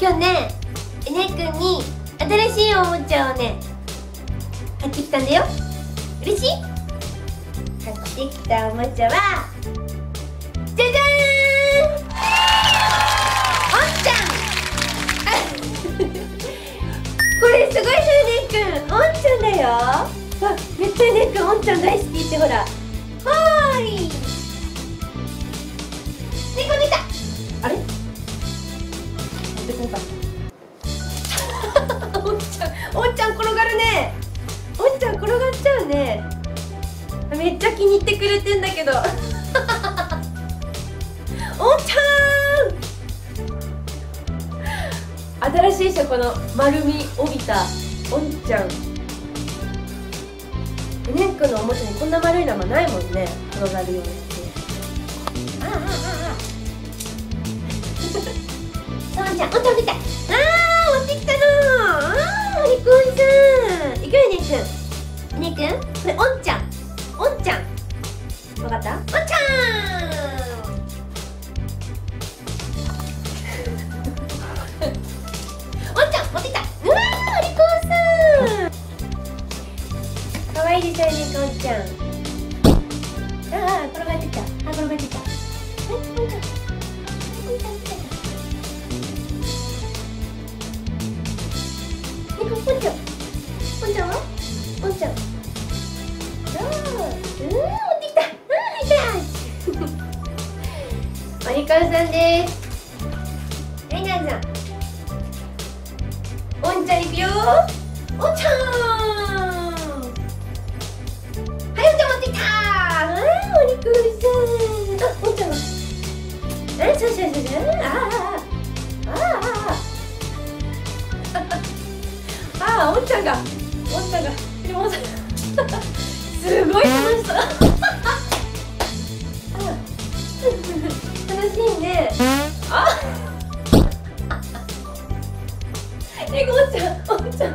今日ねえねくんに新しいおもちゃをね買ってきたんだよ。嬉しい？買ってきたおもちゃはじゃじゃーん！おんちゃん！これすごいじゃねくんおんちゃんだよ。めっちゃねくんおんちゃん大好きってほら。おんちゃん転がるね。おんちゃん転がっちゃうね。めっちゃ気に入ってくれてんだけど。おんちゃん！新しいでしょこの丸み帯びたおんちゃん。ねんくんのおもちゃにこんな丸いのはないもんね。転がるようなやつ。ああああああ。そうじゃん、おんちゃん来た。あ、あー、お利口さん。いくよねくん。ねくん、これおんちゃん。おんちゃん。わかった？おんちゃんおんちゃん、持ってきた。うわー、お利口さん。かわいいでしょ、ねくん、おんちゃん。あー、転がってきた。あ、転がってきた。え、おんちゃ。んポンちゃん。ポンちゃんは？ポンちゃん。ああ、うん、持ってきた。うん、入った。マリカンさんです。はい、なさん。おんちゃん行くよ。おんちゃん。はい、おんちゃん持ってきた。ああ、マリカンさん。あ、おんちゃんは。あ、そうそうそうそう。おんちゃんが。おんちゃんが。すごい楽しそう。楽しいあえんちゃんおんちゃん。